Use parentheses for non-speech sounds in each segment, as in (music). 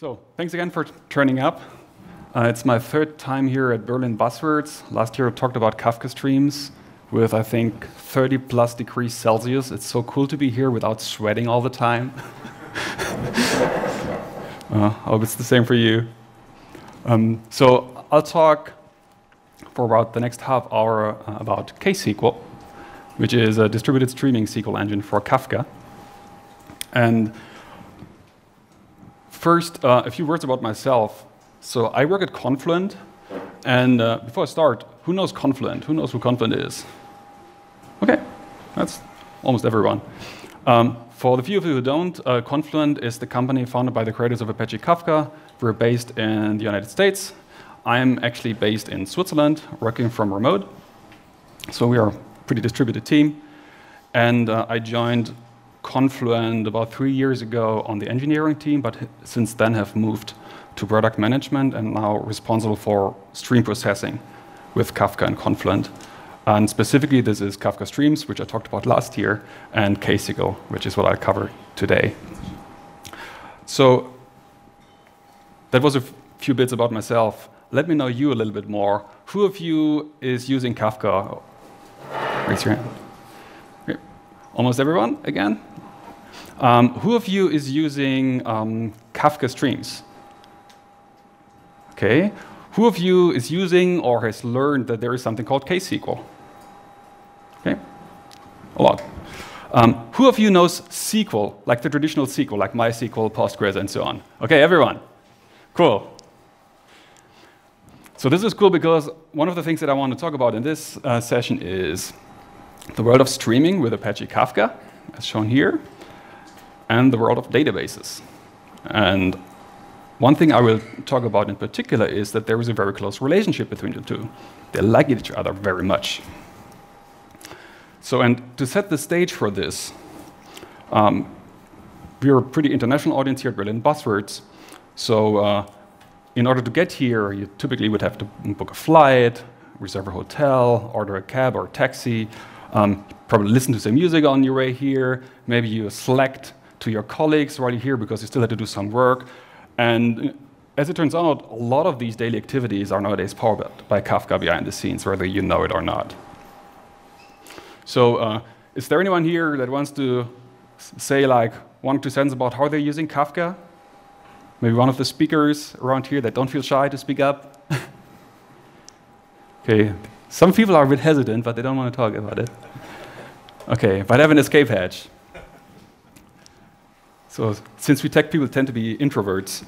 So, thanks again for turning up. Uh, it's my third time here at Berlin Buzzwords. Last year I talked about Kafka streams with, I think, 30 plus degrees Celsius. It's so cool to be here without sweating all the time. (laughs) uh, I hope it's the same for you. Um, so, I'll talk for about the next half hour uh, about KSQL, which is a distributed streaming SQL engine for Kafka. And First, uh, a few words about myself. So I work at Confluent, and uh, before I start, who knows Confluent? Who knows who Confluent is? Okay, that's almost everyone. Um, for the few of you who don't, uh, Confluent is the company founded by the creators of Apache Kafka. We're based in the United States. I'm actually based in Switzerland, working from remote. So we are a pretty distributed team. And uh, I joined Confluent about three years ago on the engineering team, but since then have moved to product management and now responsible for stream processing with Kafka and Confluent. And specifically, this is Kafka Streams, which I talked about last year, and KSQL, which is what I'll cover today. So that was a few bits about myself. Let me know you a little bit more. Who of you is using Kafka? Raise your hand. Almost everyone, again? Um, who of you is using um, Kafka streams? Okay. Who of you is using or has learned that there is something called KSQL? Okay. A lot. Um, who of you knows SQL, like the traditional SQL, like MySQL, Postgres, and so on? Okay, everyone. Cool. So this is cool because one of the things that I want to talk about in this uh, session is the world of streaming with Apache Kafka, as shown here and the world of databases. And one thing I will talk about in particular is that there is a very close relationship between the two. They like each other very much. So, and to set the stage for this, um, we're a pretty international audience here at Berlin Buzzwords. So, uh, in order to get here, you typically would have to book a flight, reserve a hotel, order a cab or a taxi, um, probably listen to some music on your way here. Maybe you select to your colleagues while you're here because you still had to do some work. And as it turns out, a lot of these daily activities are nowadays powered by Kafka behind the scenes, whether you know it or not. So, uh, is there anyone here that wants to say like one or two sentences about how they're using Kafka? Maybe one of the speakers around here that don't feel shy to speak up? (laughs) okay, some people are a bit hesitant, but they don't want to talk about it. Okay, but I have an escape hatch. So since we tech people tend to be introverts,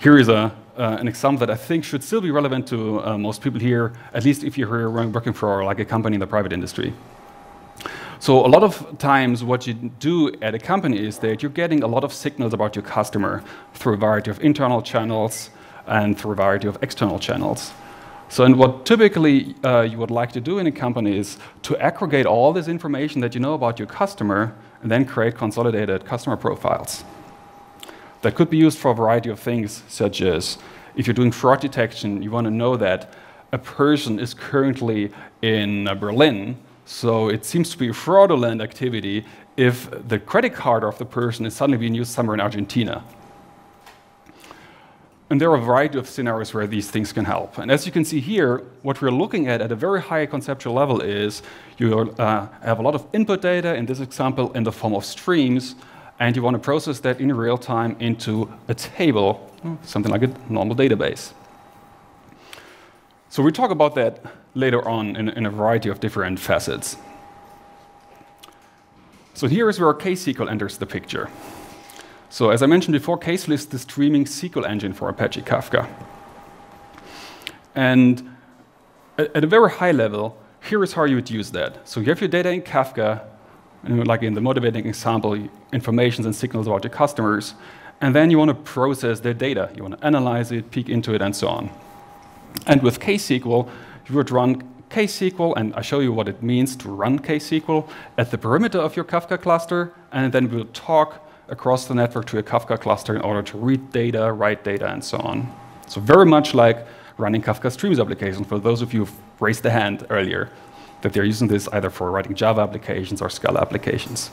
here is a, uh, an example that I think should still be relevant to uh, most people here, at least if you're working for like a company in the private industry. So a lot of times what you do at a company is that you're getting a lot of signals about your customer through a variety of internal channels and through a variety of external channels. So, and what typically uh, you would like to do in a company is to aggregate all this information that you know about your customer and then create consolidated customer profiles. That could be used for a variety of things, such as if you're doing fraud detection, you want to know that a person is currently in uh, Berlin, so it seems to be a fraudulent activity if the credit card of the person is suddenly being used somewhere in Argentina. And there are a variety of scenarios where these things can help. And as you can see here, what we're looking at at a very high conceptual level is you uh, have a lot of input data, in this example, in the form of streams, and you want to process that in real time into a table, something like a normal database. So we talk about that later on in, in a variety of different facets. So here is where KSQL enters the picture. So as I mentioned before, KSQL is the streaming SQL engine for Apache Kafka. And at a very high level, here is how you would use that. So you have your data in Kafka, and like in the motivating example, information and signals about your customers, and then you want to process their data. You want to analyze it, peek into it, and so on. And with KSQL, you would run KSQL, and I show you what it means to run KSQL at the perimeter of your Kafka cluster, and then we'll talk across the network to a Kafka cluster in order to read data, write data, and so on. So very much like running Kafka Streams application for those of you who raised the hand earlier, that they're using this either for writing Java applications or Scala applications.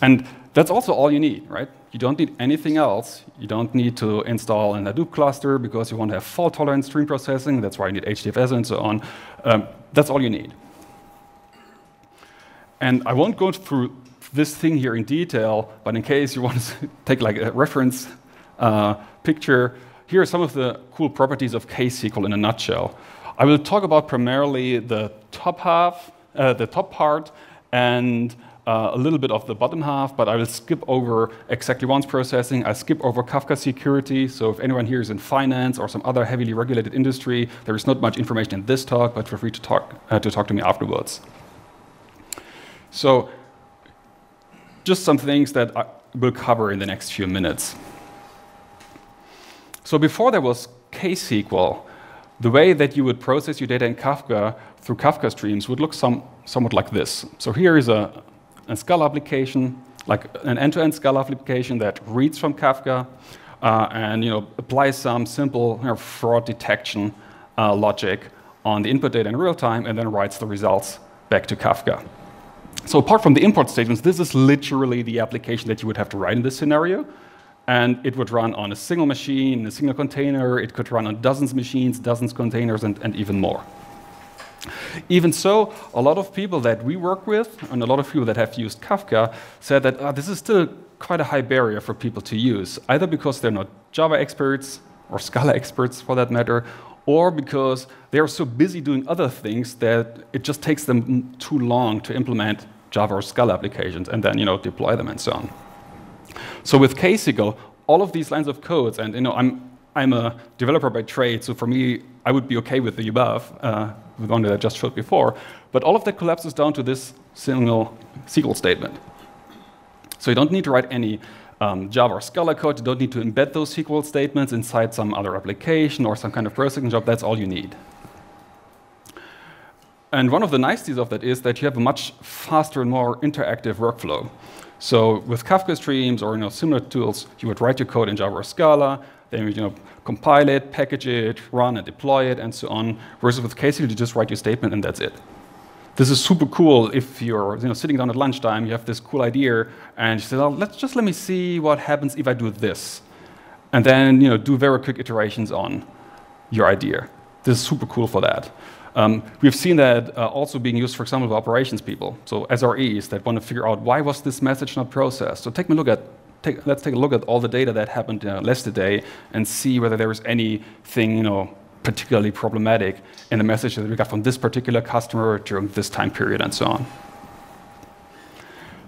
And that's also all you need, right? You don't need anything else. You don't need to install an Hadoop cluster because you want to have fault-tolerant stream processing. That's why you need HDFS and so on. Um, that's all you need. And I won't go through this thing here in detail, but in case you want to (laughs) take like a reference uh, picture, here are some of the cool properties of KSQL in a nutshell. I will talk about primarily the top half, uh, the top part, and uh, a little bit of the bottom half, but I will skip over exactly once processing. I skip over Kafka security. So if anyone here is in finance or some other heavily regulated industry, there is not much information in this talk, but feel free to talk, uh, to, talk to me afterwards. So just some things that I will cover in the next few minutes. So before there was KSQL, the way that you would process your data in Kafka through Kafka streams would look some, somewhat like this. So here is a, a Scala application, like an end-to-end Scala application that reads from Kafka uh, and you know, applies some simple you know, fraud detection uh, logic on the input data in real time and then writes the results back to Kafka. So apart from the import statements, this is literally the application that you would have to write in this scenario. And it would run on a single machine, a single container. It could run on dozens of machines, dozens of containers, and, and even more. Even so, a lot of people that we work with, and a lot of people that have used Kafka, said that oh, this is still quite a high barrier for people to use, either because they're not Java experts, or Scala (laughs) experts for that matter, or because they are so busy doing other things that it just takes them too long to implement Java or Scala applications and then you know deploy them and so on. So with KSQL, all of these lines of codes, and you know I'm I'm a developer by trade, so for me I would be okay with the above, uh, the one that I just showed before, but all of that collapses down to this single SQL statement. So you don't need to write any um, Java or Scala code. You don't need to embed those SQL statements inside some other application or some kind of processing job. That's all you need. And one of the niceties of that is that you have a much faster and more interactive workflow. So with Kafka streams or you know, similar tools, you would write your code in Java or Scala, then you know, compile it, package it, run and deploy it, and so on. Versus with KSQL, you just write your statement and that's it this is super cool if you're you know, sitting down at lunchtime, you have this cool idea, and you say, oh, let's just let me see what happens if I do this. And then you know, do very quick iterations on your idea. This is super cool for that. Um, we've seen that uh, also being used, for example, by operations people, so SREs that want to figure out why was this message not processed. So take a look at, take, let's take a look at all the data that happened uh, yesterday and see whether there is anything you know, particularly problematic in the message that we got from this particular customer during this time period and so on.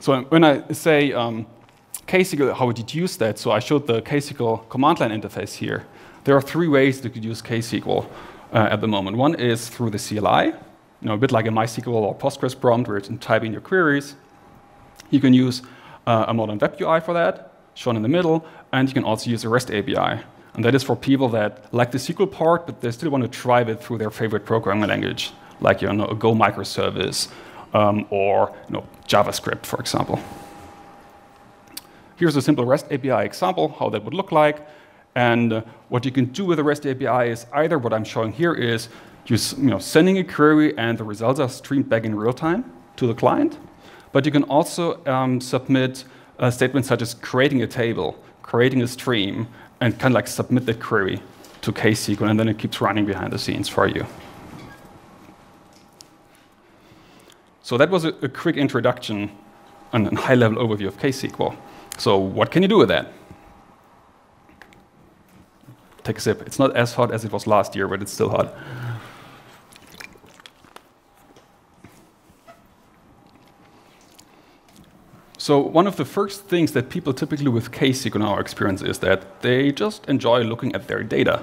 So when I say um, KSQL, how would you use that? So I showed the KSQL command line interface here. There are three ways that you could use KSQL uh, at the moment. One is through the CLI, you know, a bit like a MySQL or Postgres prompt where you type in your queries. You can use uh, a modern web UI for that, shown in the middle, and you can also use a REST API. And that is for people that like the SQL part, but they still want to drive it through their favorite programming language, like you know, a Go microservice um, or you know, JavaScript, for example. Here's a simple REST API example, how that would look like. And uh, what you can do with the REST API is either what I'm showing here is you, know, sending a query and the results are streamed back in real time to the client. But you can also um, submit uh, statements such as creating a table, creating a stream, and kind of like submit the query to KSQL, and then it keeps running behind the scenes for you. So that was a, a quick introduction and a high-level overview of KSQL. So what can you do with that? Take a sip. It's not as hot as it was last year, but it's still hot. So one of the first things that people typically with KSQL in our experience is that they just enjoy looking at their data.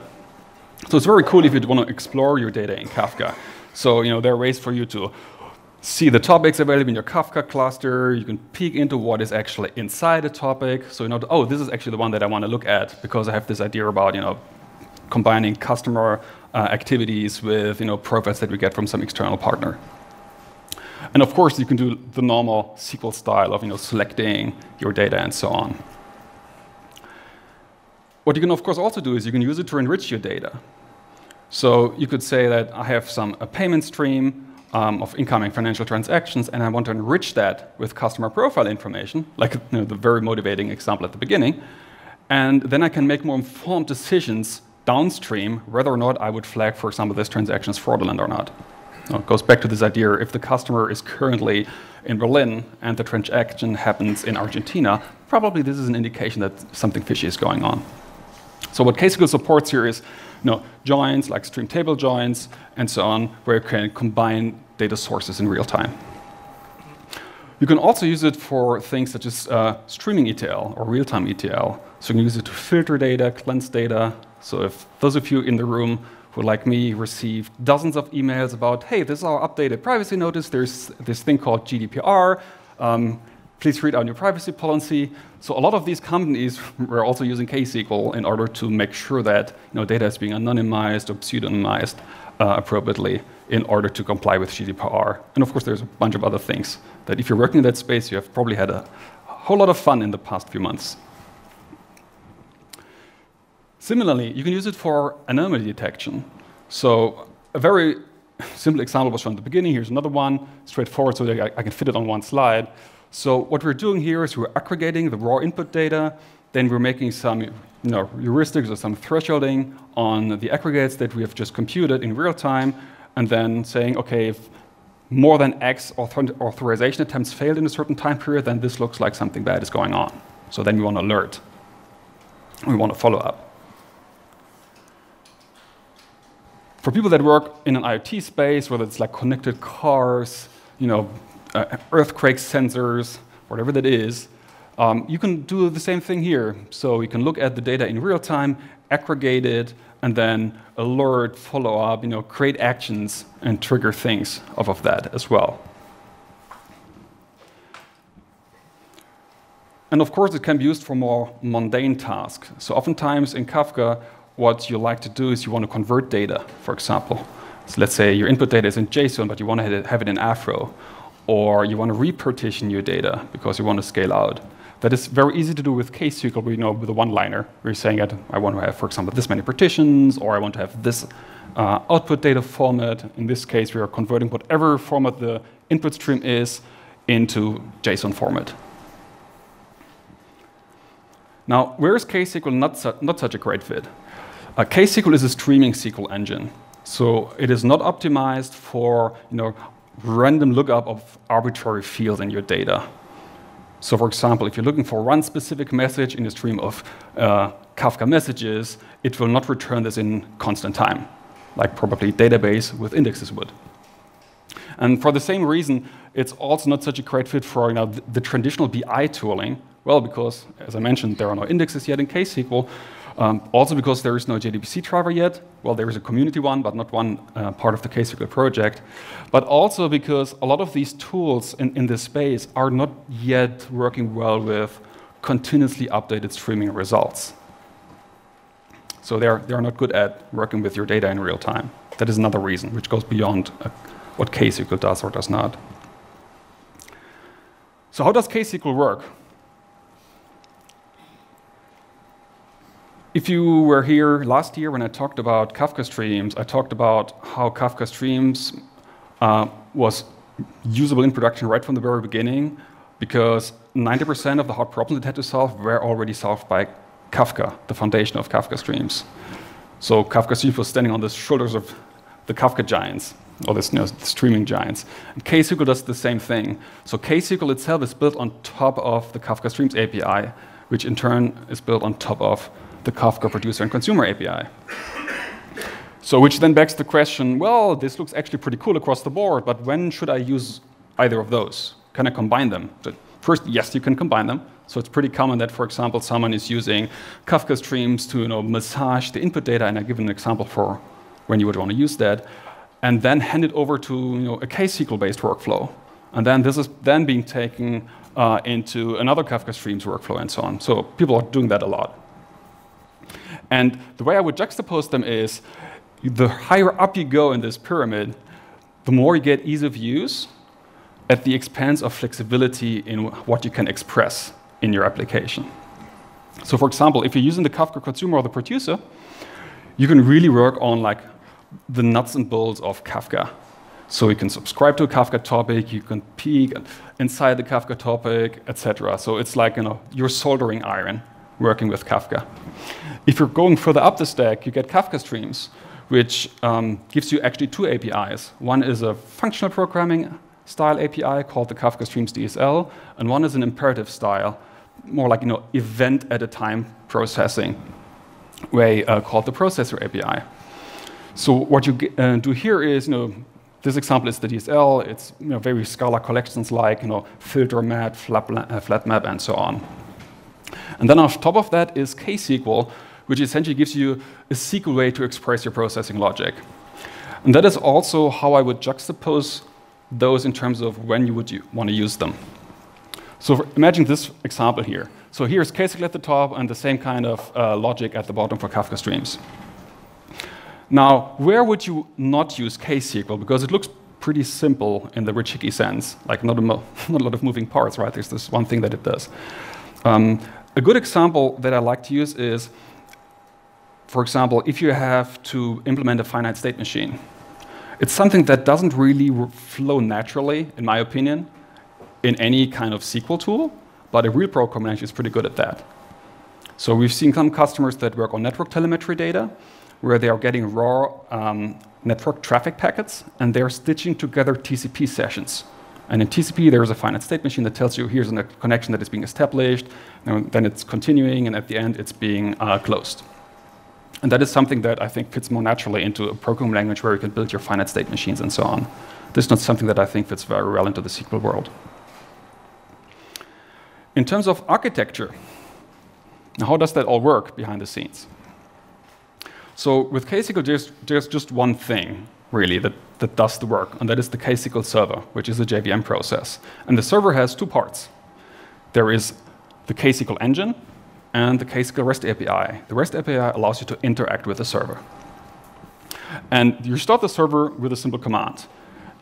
So it's very cool if you want to explore your data in Kafka. So you know there are ways for you to see the topics available in your Kafka cluster. You can peek into what is actually inside a topic. So you know, oh, this is actually the one that I want to look at because I have this idea about you know combining customer uh, activities with you know profiles that we get from some external partner. And of course, you can do the normal SQL style of you know, selecting your data and so on. What you can, of course, also do is you can use it to enrich your data. So you could say that I have some a payment stream um, of incoming financial transactions, and I want to enrich that with customer profile information, like you know, the very motivating example at the beginning, and then I can make more informed decisions downstream whether or not I would flag, for example, this transaction as fraudulent or not. So it goes back to this idea if the customer is currently in Berlin and the transaction happens in Argentina, probably this is an indication that something fishy is going on. So what KSQL supports here is you know, joins, like stream table joins, and so on, where you can combine data sources in real time. You can also use it for things such as uh, streaming ETL or real-time ETL. So you can use it to filter data, cleanse data. So if those of you in the room who, like me, received dozens of emails about, hey, this is our updated privacy notice, there's this thing called GDPR, um, please read our new privacy policy. So a lot of these companies (laughs) were also using KSQL in order to make sure that you know, data is being anonymized or pseudonymized uh, appropriately in order to comply with GDPR. And of course, there's a bunch of other things that if you're working in that space, you have probably had a whole lot of fun in the past few months. Similarly, you can use it for anomaly detection. So a very simple example was from the beginning. Here's another one, straightforward, so I, I can fit it on one slide. So what we're doing here is we're aggregating the raw input data, then we're making some you know, heuristics or some thresholding on the aggregates that we have just computed in real time, and then saying, okay, if more than X authorization attempts failed in a certain time period, then this looks like something bad is going on. So then we want to alert. We want to follow up. For people that work in an IoT space, whether it's like connected cars, you know, uh, earthquake sensors, whatever that is, um, you can do the same thing here. So you can look at the data in real time, aggregate it, and then alert, follow up, you know, create actions and trigger things off of that as well. And of course, it can be used for more mundane tasks. So oftentimes in Kafka, what you like to do is you want to convert data, for example. So let's say your input data is in JSON, but you want to have it in Avro, Or you want to repartition your data because you want to scale out. That is very easy to do with KSQL, you know, with a one-liner. You're saying that I want to have, for example, this many partitions, or I want to have this uh, output data format. In this case, we are converting whatever format the input stream is into JSON format. Now, where is KSQL not, su not such a great fit? Uh, KSQL is a streaming SQL engine. So it is not optimized for you know, random lookup of arbitrary fields in your data. So for example, if you're looking for one specific message in a stream of uh, Kafka messages, it will not return this in constant time, like probably database with indexes would. And for the same reason, it's also not such a great fit for you know, the, the traditional BI tooling. Well, because, as I mentioned, there are no indexes yet in KSQL, um, also because there is no JDBC driver yet. Well, there is a community one, but not one uh, part of the KSQL project. But also because a lot of these tools in, in this space are not yet working well with continuously updated streaming results. So they're, they're not good at working with your data in real time. That is another reason, which goes beyond uh, what KSQL does or does not. So how does KSQL work? If you were here last year when I talked about Kafka Streams, I talked about how Kafka Streams uh, was usable in production right from the very beginning because 90% of the hard problems it had to solve were already solved by Kafka, the foundation of Kafka Streams. So Kafka Streams was standing on the shoulders of the Kafka giants, or the you know, streaming giants. And KSQL does the same thing. So KSQL itself is built on top of the Kafka Streams API, which in turn is built on top of the Kafka producer and consumer API. So which then begs the question, well, this looks actually pretty cool across the board, but when should I use either of those? Can I combine them? First, yes, you can combine them. So it's pretty common that, for example, someone is using Kafka streams to you know, massage the input data, and I give an example for when you would want to use that, and then hand it over to you know, a KSQL-based workflow. And then this is then being taken uh, into another Kafka Streams workflow and so on. So people are doing that a lot. And the way I would juxtapose them is the higher up you go in this pyramid, the more you get ease of use at the expense of flexibility in what you can express in your application. So for example, if you're using the Kafka consumer or the producer, you can really work on like the nuts and bolts of Kafka. So you can subscribe to a Kafka topic, you can peek inside the Kafka topic, etc. So it's like you know you're soldering iron working with Kafka. If you're going further up the stack, you get Kafka streams, which um, gives you actually two APIs. One is a functional programming style API called the Kafka Streams DSL, and one is an imperative style, more like you know event at a time processing way uh, called the processor API. So what you uh, do here is, you know, this example is the DSL. It's you know, very Scala collections like you know, filter map, uh, flat map, and so on. And then on top of that is KSQL, which essentially gives you a SQL way to express your processing logic. And that is also how I would juxtapose those in terms of when you would want to use them. So for, imagine this example here. So here's KSQL at the top and the same kind of uh, logic at the bottom for Kafka streams. Now, where would you not use KSQL? Because it looks pretty simple in the rich sense, like not a, (laughs) not a lot of moving parts, right? There's this one thing that it does. Um, a good example that I like to use is, for example, if you have to implement a finite state machine. It's something that doesn't really flow naturally, in my opinion, in any kind of SQL tool, but a real program language is pretty good at that. So we've seen some customers that work on network telemetry data, where they are getting raw um, network traffic packets, and they're stitching together TCP sessions. And in TCP, there's a finite state machine that tells you here's a connection that is being established, and then it's continuing, and at the end, it's being uh, closed. And that is something that I think fits more naturally into a programming language where you can build your finite state machines and so on. This is not something that I think fits very well into the SQL world. In terms of architecture, now how does that all work behind the scenes? So with KSQL, there's, there's just one thing, really, that, that does the work, and that is the KSQL server, which is a JVM process. And the server has two parts. There is the KSQL engine, and the KSQL REST API. The REST API allows you to interact with the server. And you start the server with a simple command.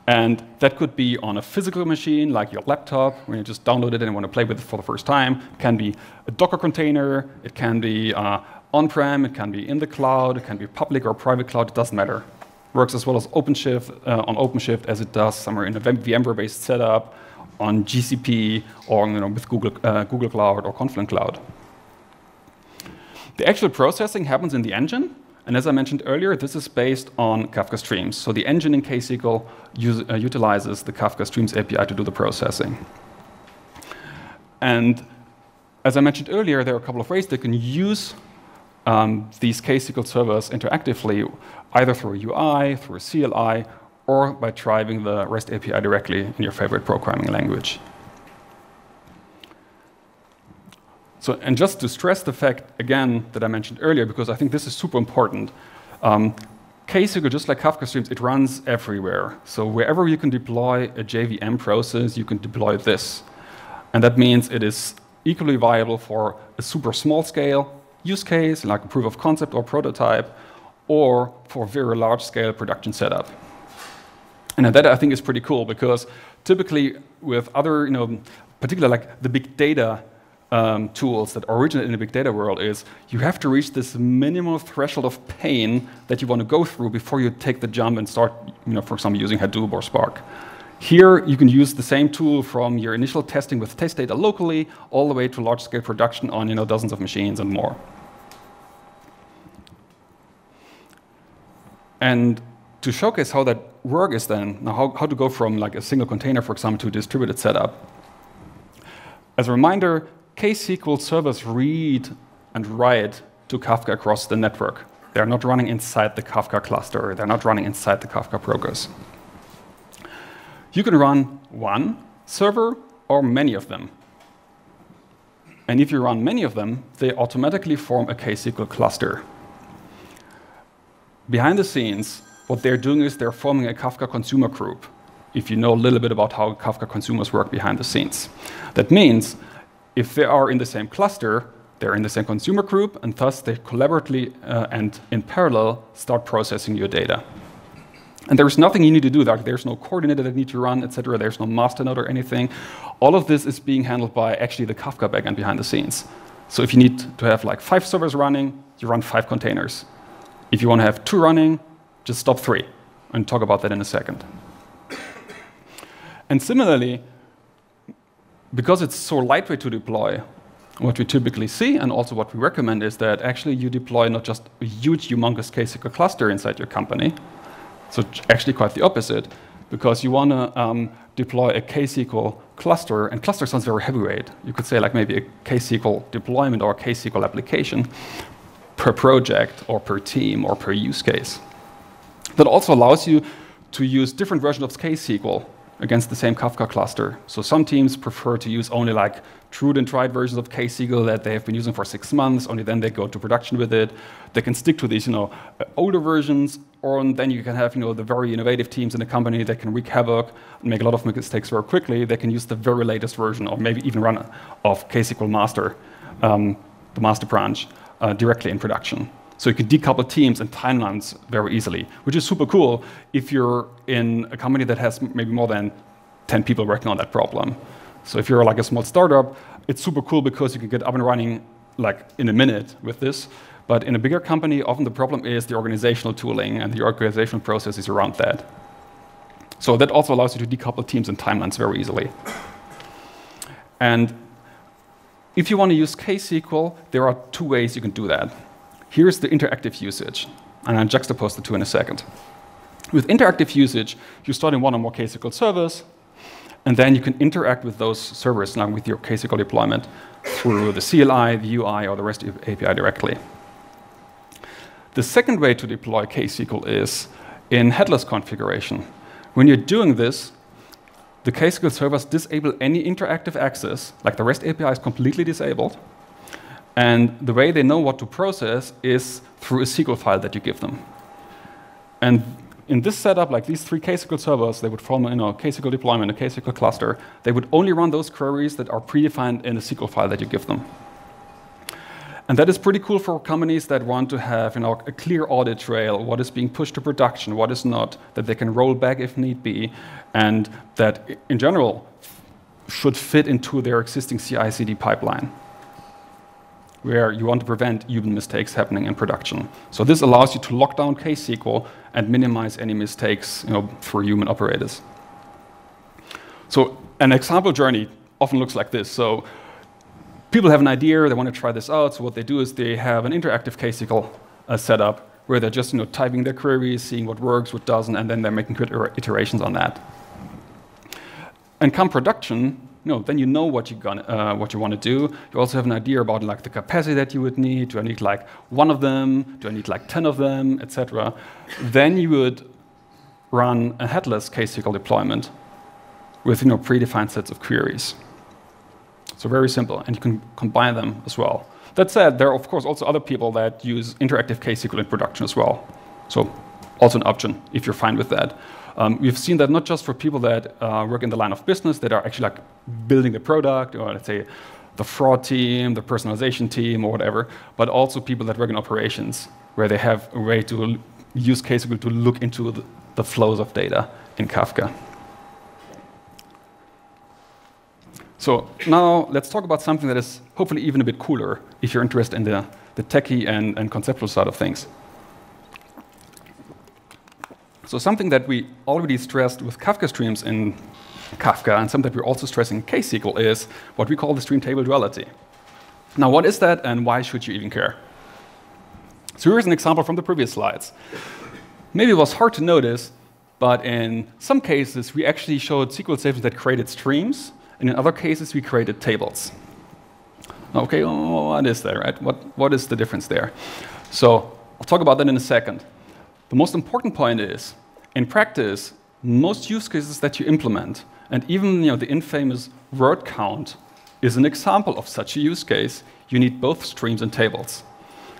And that could be on a physical machine, like your laptop, when you just download it and want to play with it for the first time. It can be a Docker container, it can be uh, on-prem, it can be in the cloud, it can be public or private cloud, it doesn't matter. Works as well as OpenShift, uh, on OpenShift as it does somewhere in a VMware-based setup, on GCP, or you know, with Google, uh, Google Cloud or Confluent Cloud. The actual processing happens in the engine, and as I mentioned earlier, this is based on Kafka Streams. So the engine in KSQL uh, utilizes the Kafka Streams API to do the processing. And as I mentioned earlier, there are a couple of ways they can use um, these KSQL servers interactively, either through UI, through CLI, or by driving the REST API directly in your favorite programming language. So, and just to stress the fact again that I mentioned earlier, because I think this is super important, um, KSQL, just like Kafka Streams, it runs everywhere. So wherever you can deploy a JVM process, you can deploy this. And that means it is equally viable for a super small scale use case, like a proof of concept or prototype, or for very large scale production setup. And that I think is pretty cool because typically with other, you know, particularly like the big data um, tools that originate in the big data world is you have to reach this minimal threshold of pain that you want to go through before you take the jump and start, you know, for example, using Hadoop or Spark. Here, you can use the same tool from your initial testing with test data locally all the way to large-scale production on you know, dozens of machines and more. And to showcase how that work is then, now how, how to go from like a single container, for example, to a distributed setup. As a reminder, KSQL servers read and write to Kafka across the network. They're not running inside the Kafka cluster. They're not running inside the Kafka progress. You can run one server or many of them. And if you run many of them, they automatically form a KSQL cluster. Behind the scenes, what they're doing is they're forming a Kafka consumer group, if you know a little bit about how Kafka consumers work behind the scenes. That means if they are in the same cluster, they're in the same consumer group, and thus they collaboratively uh, and in parallel start processing your data. And there's nothing you need to do. There's no coordinator that need to run, etc. There's no master node or anything. All of this is being handled by actually the Kafka backend behind the scenes. So if you need to have like five servers running, you run five containers. If you want to have two running, just stop three, and talk about that in a second. And similarly, because it's so lightweight to deploy, what we typically see and also what we recommend is that actually you deploy not just a huge, humongous KSQL cluster inside your company, so actually quite the opposite, because you want to um, deploy a KSQL cluster, and cluster sounds very heavyweight. You could say like maybe a KSQL deployment or a KSQL application per project or per team or per use case. That also allows you to use different versions of KSQL against the same Kafka cluster. So some teams prefer to use only like true and tried versions of KSQL that they have been using for six months. Only then they go to production with it. They can stick to these, you know, older versions, or then you can have, you know, the very innovative teams in the company that can wreak havoc and make a lot of mistakes very quickly. They can use the very latest version, or maybe even run of KSQL master, um, the master branch, uh, directly in production. So you can decouple teams and timelines very easily, which is super cool if you're in a company that has maybe more than 10 people working on that problem. So if you're like a small startup, it's super cool because you can get up and running like in a minute with this. But in a bigger company, often the problem is the organizational tooling and the organizational processes around that. So that also allows you to decouple teams and timelines very easily. And if you want to use KSQL, there are two ways you can do that. Here's the interactive usage, and I'll juxtapose the two in a second. With interactive usage, you start in one or more KSQL servers, and then you can interact with those servers now with your KSQL deployment through the CLI, the UI, or the REST API directly. The second way to deploy KSQL is in headless configuration. When you're doing this, the KSQL servers disable any interactive access, like the REST API is completely disabled, and the way they know what to process is through a SQL file that you give them. And in this setup, like these three KSQL servers, they would form know, a KSQL deployment, a KSQL cluster. They would only run those queries that are predefined in a SQL file that you give them. And that is pretty cool for companies that want to have you know, a clear audit trail, what is being pushed to production, what is not, that they can roll back if need be, and that in general should fit into their existing CI CD pipeline where you want to prevent human mistakes happening in production. So this allows you to lock down KSQL and minimize any mistakes you know, for human operators. So an example journey often looks like this. So people have an idea, they want to try this out. So what they do is they have an interactive KSQL uh, setup where they're just you know, typing their queries, seeing what works, what doesn't, and then they're making good iterations on that. And come production, no, then you know what you gonna, uh, what you want to do. You also have an idea about like the capacity that you would need. Do I need like one of them? Do I need like ten of them, etc. then you would run a headless KSQL deployment with you know predefined sets of queries. So very simple, and you can combine them as well. That said, there are of course also other people that use interactive KSQL in production as well. So also an option if you're fine with that. Um, we've seen that not just for people that uh, work in the line of business that are actually like building the product, or let's say the fraud team, the personalization team, or whatever, but also people that work in operations, where they have a way to use KSQL to look into the, the flows of data in Kafka. So now let's talk about something that is hopefully even a bit cooler if you're interested in the, the techie and, and conceptual side of things. So something that we already stressed with Kafka streams in Kafka, and something that we're also stressing in KSQL is what we call the stream table duality. Now, what is that, and why should you even care? So here's an example from the previous slides. Maybe it was hard to notice, but in some cases, we actually showed SQL statements that created streams, and in other cases, we created tables. Okay, oh, what is that, right? What, what is the difference there? So I'll talk about that in a second. The most important point is, in practice, most use cases that you implement, and even you know, the infamous word count is an example of such a use case, you need both streams and tables.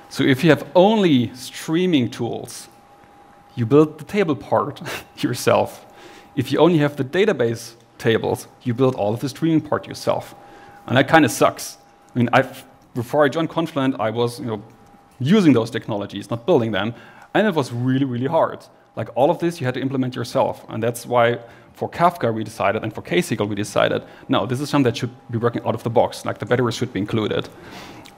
So if you have only streaming tools, you build the table part (laughs) yourself. If you only have the database tables, you build all of the streaming part yourself. And that kind of sucks. I mean, I've, before I joined Confluent, I was you know, using those technologies, not building them. And it was really, really hard. Like all of this, you had to implement yourself. And that's why for Kafka we decided, and for KSQL we decided, no, this is something that should be working out of the box. Like the batteries should be included.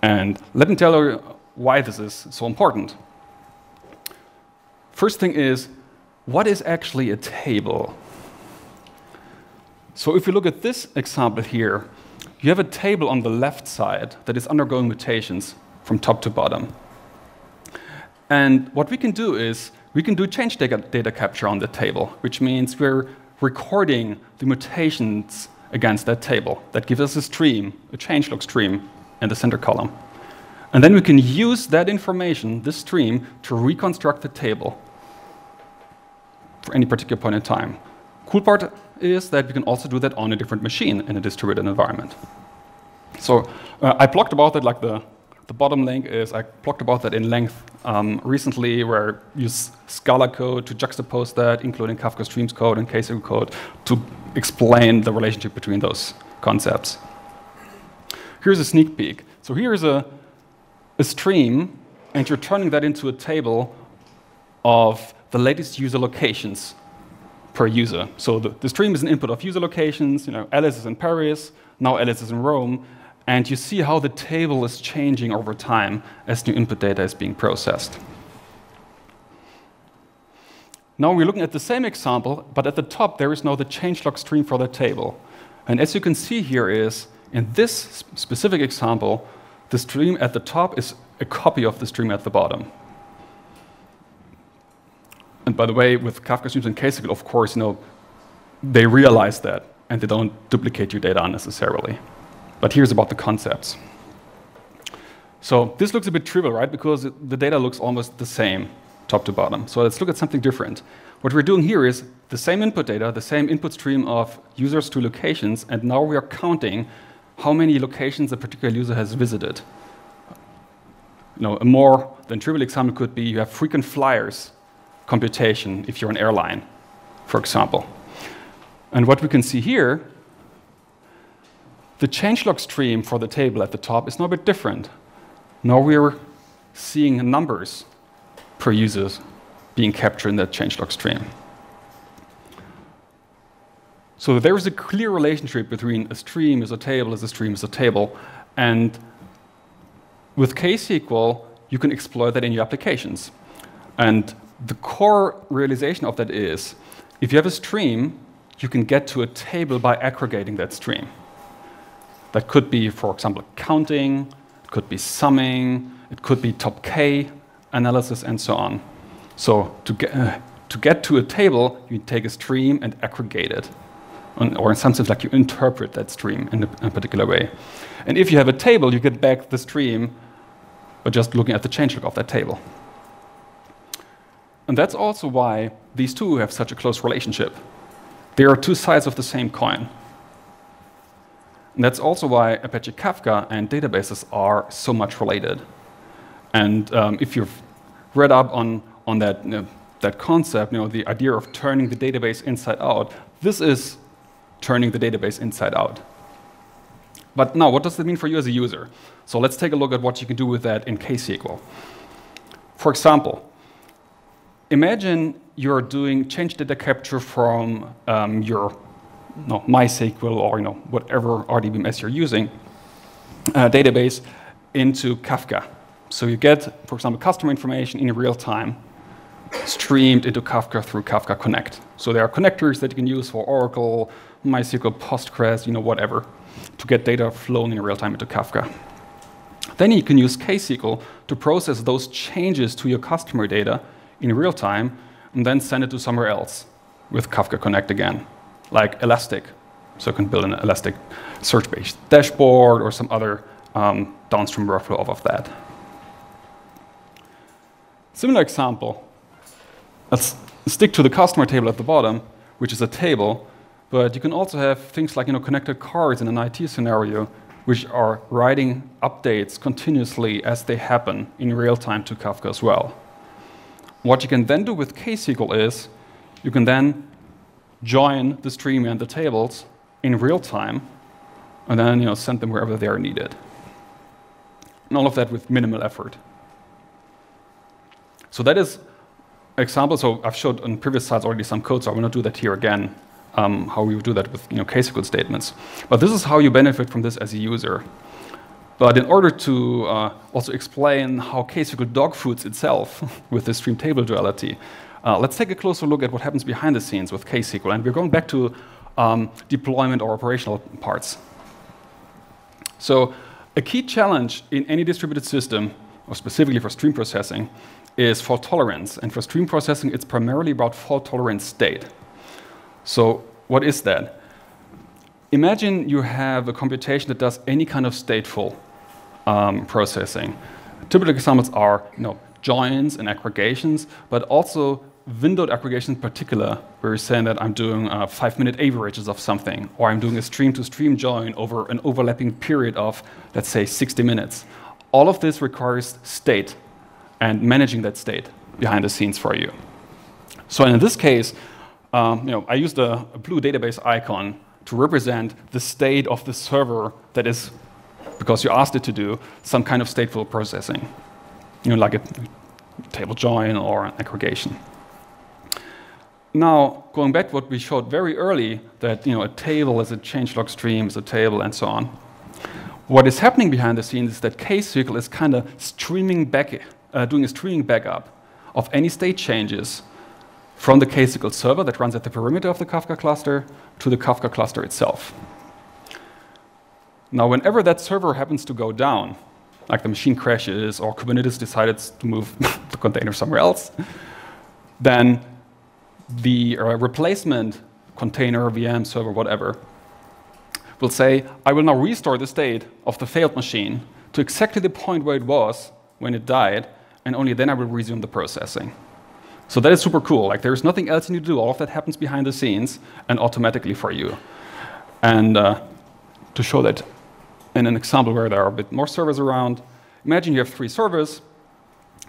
And let me tell you why this is so important. First thing is, what is actually a table? So if we look at this example here, you have a table on the left side that is undergoing mutations from top to bottom. And what we can do is we can do change data, data capture on the table, which means we're recording the mutations against that table. That gives us a stream, a changelog stream, in the center column. And then we can use that information, this stream, to reconstruct the table for any particular point in time. Cool part is that we can also do that on a different machine in a distributed environment. So uh, I blocked about that, like the, the bottom link is I blocked about that in length um, recently, where I use Scala code to juxtapose that, including Kafka Streams code and KSQL code, to explain the relationship between those concepts. Here's a sneak peek. So here's a, a stream, and you're turning that into a table of the latest user locations per user. So the, the stream is an input of user locations. You know, Alice is in Paris, now Alice is in Rome, and you see how the table is changing over time as new input data is being processed. Now we're looking at the same example, but at the top there is now the changelog stream for the table. And as you can see here is, in this specific example, the stream at the top is a copy of the stream at the bottom. And by the way, with Kafka Streams and KSQL, of course, you know, they realize that and they don't duplicate your data unnecessarily. But here's about the concepts. So this looks a bit trivial, right? Because the data looks almost the same, top to bottom. So let's look at something different. What we're doing here is the same input data, the same input stream of users to locations, and now we are counting how many locations a particular user has visited. You know, a more than trivial example could be you have frequent flyers computation if you're an airline, for example. And what we can see here, the changelog stream for the table at the top is now a bit different. Now we're seeing numbers per users being captured in that changelog stream. So there is a clear relationship between a stream is a table as a stream is a table. And with KSQL, you can exploit that in your applications. And the core realization of that is if you have a stream, you can get to a table by aggregating that stream. That could be, for example, counting, it could be summing, it could be top K analysis, and so on. So to get, uh, to get to a table, you take a stream and aggregate it. or in some sense, like you interpret that stream in a, in a particular way. And if you have a table, you get back the stream by just looking at the changelog of that table. And that's also why these two have such a close relationship. They are two sides of the same coin. And that's also why Apache Kafka and databases are so much related. And um, if you've read up on, on that, you know, that concept, you know, the idea of turning the database inside out, this is turning the database inside out. But now, what does that mean for you as a user? So let's take a look at what you can do with that in KSQL. For example, imagine you're doing change data capture from um, your no, MySQL or you know, whatever RDBMS you're using uh, database into Kafka. So you get, for example, customer information in real time streamed into Kafka through Kafka Connect. So there are connectors that you can use for Oracle, MySQL, Postgres, you know, whatever, to get data flown in real time into Kafka. Then you can use KSQL to process those changes to your customer data in real time and then send it to somewhere else with Kafka Connect again, like Elastic. So you can build an Elastic search-based dashboard or some other um, downstream workflow off of that. Similar example, let's stick to the customer table at the bottom, which is a table, but you can also have things like you know, connected cars in an IT scenario, which are writing updates continuously as they happen in real time to Kafka as well. What you can then do with KSQL is you can then join the stream and the tables in real time and then you know, send them wherever they are needed. And all of that with minimal effort. So that is example. So I've showed on previous slides already some code, so I will not do that here again, um, how we do that with you know, case KSQL statements. But this is how you benefit from this as a user. But in order to uh, also explain how KSQL dogfoods itself (laughs) with the stream table duality, uh, let's take a closer look at what happens behind the scenes with KSQL. And we're going back to um, deployment or operational parts. So a key challenge in any distributed system, or specifically for stream processing, is fault tolerance. And for stream processing, it's primarily about fault tolerant state. So what is that? Imagine you have a computation that does any kind of stateful um, processing. Typical examples are you know, joins and aggregations, but also windowed aggregation in particular, where you're saying that I'm doing uh, five minute averages of something, or I'm doing a stream to stream join over an overlapping period of, let's say, 60 minutes. All of this requires state and managing that state behind the scenes for you. So in this case, um, you know, I used a, a blue database icon to represent the state of the server that is, because you asked it to do, some kind of stateful processing, you know, like a table join or an aggregation. Now, going back to what we showed very early, that you know, a table is a changelog stream, is a table, and so on. What is happening behind the scenes is that KSQL is kind of streaming back, uh, doing a streaming backup of any state changes from the KSQL server that runs at the perimeter of the Kafka cluster to the Kafka cluster itself. Now, whenever that server happens to go down, like the machine crashes or Kubernetes decided to move (laughs) the container somewhere else, then the uh, replacement container, VM, server, whatever, will say, I will now restore the state of the failed machine to exactly the point where it was when it died, and only then I will resume the processing. So that is super cool. Like there's nothing else you need to do. All of that happens behind the scenes and automatically for you. And uh, to show that in an example where there are a bit more servers around, imagine you have three servers.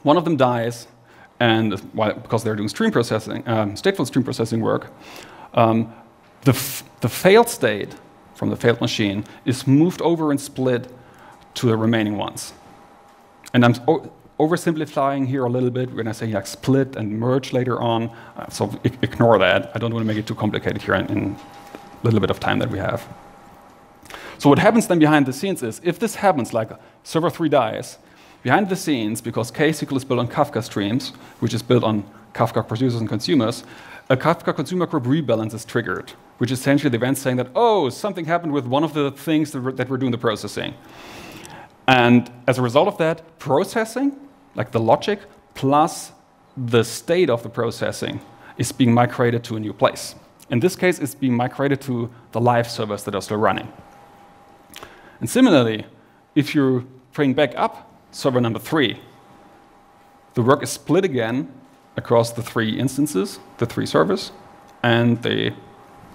One of them dies, and because they're doing stream processing, um, stateful stream processing work, um, the, the failed state from the failed machine is moved over and split to the remaining ones. And I'm oversimplifying here a little bit when I say like split and merge later on, uh, so ignore that. I don't want to make it too complicated here in, in a little bit of time that we have. So what happens then behind the scenes is, if this happens, like server 3 dies, behind the scenes, because KSQL is built on Kafka streams, which is built on Kafka producers and consumers, a Kafka consumer group rebalance is triggered, which is essentially the event saying that, oh, something happened with one of the things that we're, that we're doing the processing. And as a result of that, processing, like the logic, plus the state of the processing, is being migrated to a new place. In this case, it's being migrated to the live servers that are still running. And similarly, if you bring back up server number three, the work is split again across the three instances, the three servers, and they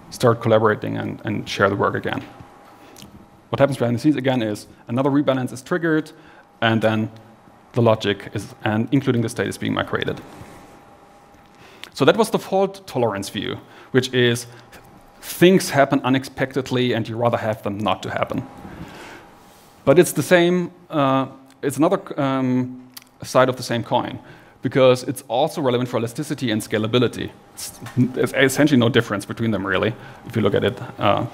start collaborating and, and share the work again what happens behind the scenes again is another rebalance is triggered, and then the logic is, and including the state is being migrated. So that was the fault tolerance view, which is things happen unexpectedly and you rather have them not to happen. But it's the same, uh, it's another um, side of the same coin because it's also relevant for elasticity and scalability. It's essentially no difference between them, really, if you look at it. Uh,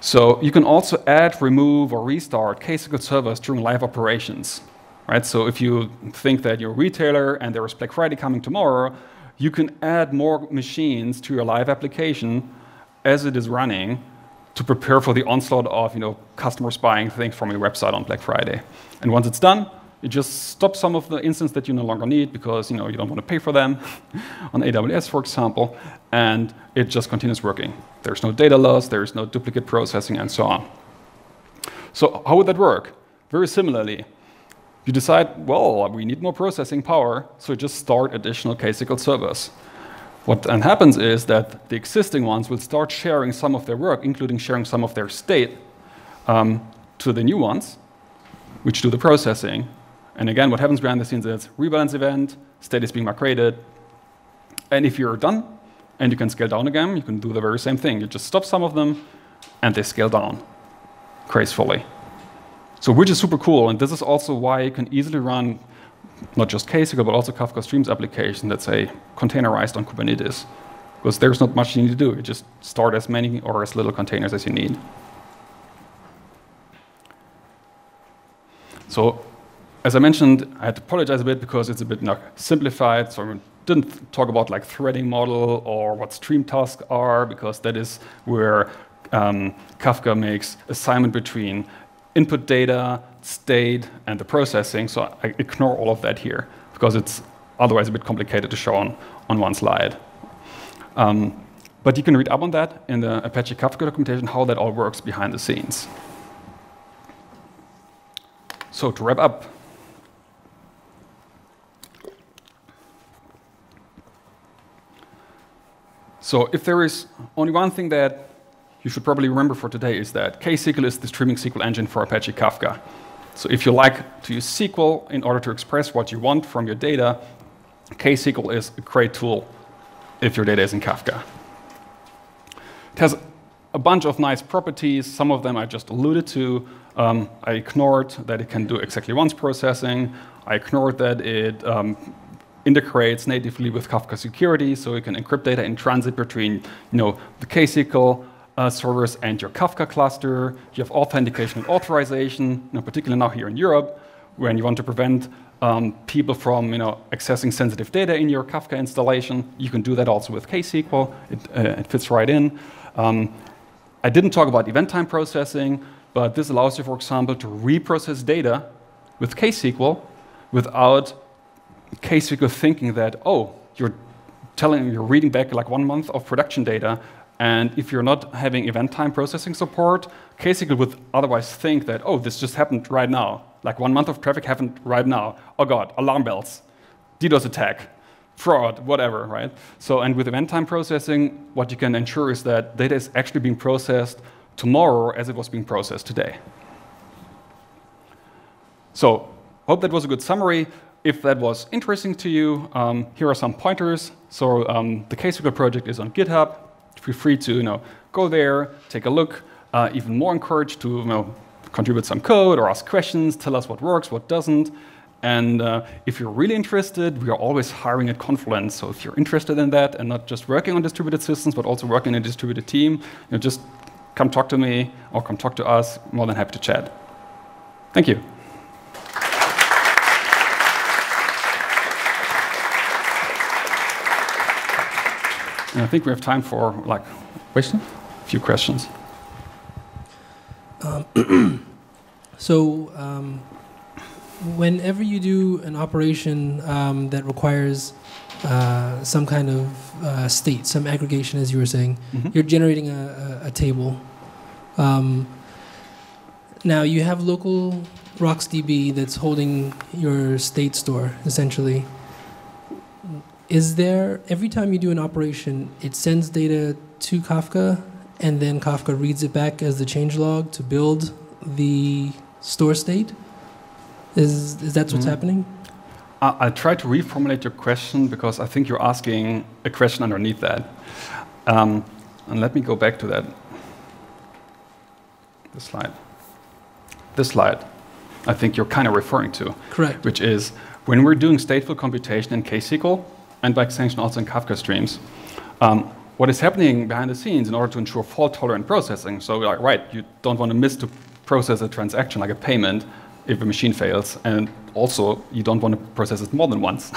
so you can also add, remove, or restart KSQL servers during live operations. Right? So if you think that you're a retailer and there is Black Friday coming tomorrow, you can add more machines to your live application as it is running to prepare for the onslaught of you know, customers buying things from your website on Black Friday. And once it's done, you just stop some of the instances that you no longer need because you, know, you don't want to pay for them (laughs) on AWS, for example, and it just continues working. There's no data loss, there's no duplicate processing, and so on. So how would that work? Very similarly, you decide, well, we need more processing power, so just start additional KSQL servers. What then happens is that the existing ones will start sharing some of their work, including sharing some of their state, um, to the new ones, which do the processing, and again, what happens behind the scenes is rebalance event, state is being migrated. And if you're done and you can scale down again, you can do the very same thing. You just stop some of them and they scale down gracefully. So which is super cool. And this is also why you can easily run not just KSQL, but also Kafka Streams application that's a containerized on Kubernetes. Because there's not much you need to do. You just start as many or as little containers as you need. So as I mentioned, I had to apologize a bit because it's a bit simplified, so I didn't talk about like threading model or what stream tasks are, because that is where um, Kafka makes assignment between input data, state, and the processing. So I ignore all of that here because it's otherwise a bit complicated to show on, on one slide. Um, but you can read up on that in the Apache Kafka documentation, how that all works behind the scenes. So to wrap up, so if there is only one thing that you should probably remember for today is that KSQL is the streaming SQL engine for Apache Kafka. So if you like to use SQL in order to express what you want from your data, KSQL is a great tool if your data is in Kafka. It has a bunch of nice properties. Some of them I just alluded to. Um, I ignored that it can do exactly once processing. I ignored that it um, integrates natively with Kafka security, so you can encrypt data in transit between you know, the KSQL uh, servers and your Kafka cluster. You have authentication and authorization, you know, particularly now here in Europe, when you want to prevent um, people from you know, accessing sensitive data in your Kafka installation. You can do that also with KSQL. It, uh, it fits right in. Um, I didn't talk about event time processing, but this allows you, for example, to reprocess data with KSQL without KSQL thinking that, oh, you're telling you're reading back like one month of production data, and if you're not having event time processing support, KSQL would otherwise think that, oh, this just happened right now. Like one month of traffic happened right now. Oh God, alarm bells, DDoS attack, fraud, whatever, right? So, and with event time processing, what you can ensure is that data is actually being processed tomorrow as it was being processed today. So, hope that was a good summary. If that was interesting to you, um, here are some pointers. So, um, the KSQL project is on GitHub feel free to you know, go there, take a look. Uh, even more encouraged to you know, contribute some code or ask questions, tell us what works, what doesn't. And uh, if you're really interested, we are always hiring at Confluent. So if you're interested in that and not just working on distributed systems, but also working in a distributed team, you know, just come talk to me or come talk to us. More than happy to chat. Thank you. And I think we have time for like question, a few questions. Um, (clears throat) so, um, whenever you do an operation um, that requires uh, some kind of uh, state, some aggregation, as you were saying, mm-hmm. you're generating a, a, a table. Um, now you have local RocksDB that's holding your state store essentially is there every time you do an operation, it sends data to Kafka, and then Kafka reads it back as the changelog to build the store state? Is is that what's mm-hmm. happening? I, I'll try to reformulate your question because I think you're asking a question underneath that. Um, and let me go back to that. This slide. This slide, I think you're kind of referring to. Correct. Which is when we're doing stateful computation in KSQL, and by extension also in Kafka streams. Um, what is happening behind the scenes in order to ensure fault-tolerant processing? So, like, right, you don't want to miss to process a transaction like a payment if a machine fails, and also you don't want to process it more than once.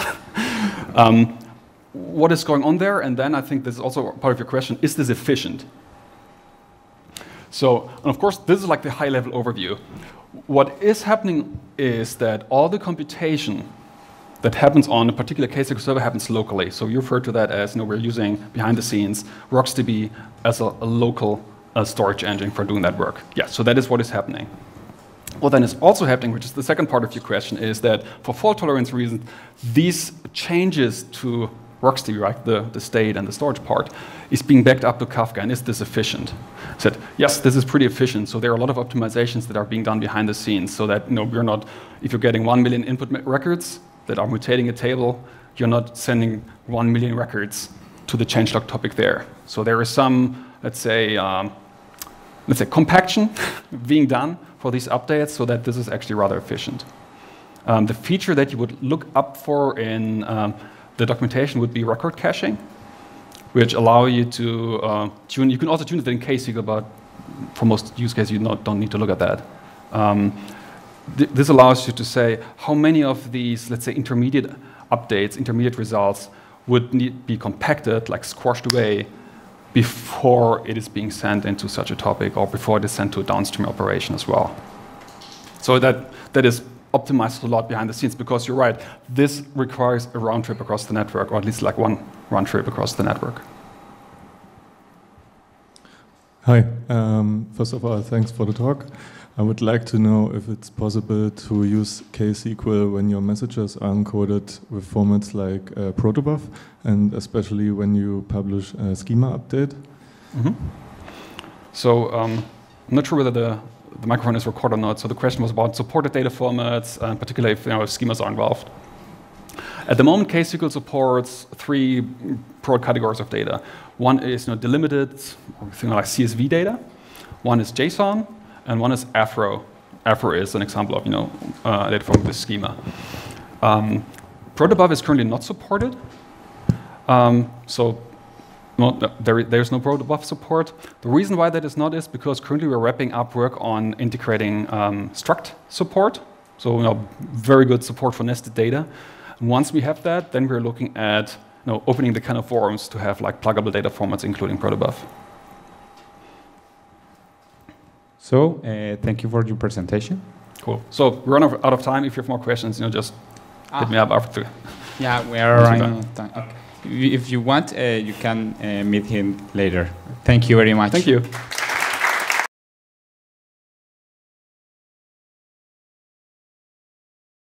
(laughs) um, what is going on there? And then I think this is also part of your question: Is this efficient? So, and of course, this is like the high-level overview. What is happening is that all the computation that happens on a particular KSQL server happens locally. So you refer to that as, you know, we're using behind the scenes RocksDB as a, a local uh, storage engine for doing that work. Yeah, so that is what is happening. What then is also happening, which is the second part of your question, is that for fault tolerance reasons, these changes to RocksDB, right, the, the state and the storage part, is being backed up to Kafka, and is this efficient? I said, yes, this is pretty efficient. So there are a lot of optimizations that are being done behind the scenes, so that you know we're not, if you're getting one million input records, that are mutating a table, you're not sending one million records to the changelog topic there. So there is some, let's say, um, let's say compaction (laughs) being done for these updates so that this is actually rather efficient. Um, the feature that you would look up for in um, the documentation would be record caching, which allow you to uh, tune. You can also tune it in case you go but for most use cases, you not, don't need to look at that. Um, th this allows you to say how many of these, let's say, intermediate updates, intermediate results would need be compacted, like squashed away before it is being sent into such a topic or before it is sent to a downstream operation as well. So that, that is optimized a lot behind the scenes because you're right, this requires a round trip across the network, or at least like one round trip across the network. Hi, um, first of all, thanks for the talk. I would like to know if it's possible to use KSQL when your messages are encoded with formats like uh, protobuf, and especially when you publish a schema update. Mm -hmm. So um, I'm not sure whether the, the microphone is recorded or not. So the question was about supported data formats, uh, particularly if, you know, if schemas are involved. At the moment, KSQL supports three broad categories of data. One is you know, delimited, know, like CSV data. One is JSON, and one is Avro. Avro is an example of you know uh, data from this schema. Um, protobuf is currently not supported, um, so no, there, there's no protobuf support. The reason why that is not is because currently we're wrapping up work on integrating um, struct support, so you know, very good support for nested data. And once we have that, then we're looking at you know, opening the kind of forums to have like pluggable data formats, including protobuf. So uh, thank you for your presentation. Cool. So we run out of time. If you have more questions, you know, just ah. hit me up after. Yeah, we are running out of time. Okay. If you want, uh, you can uh, meet him later. Thank you very much. Thank you.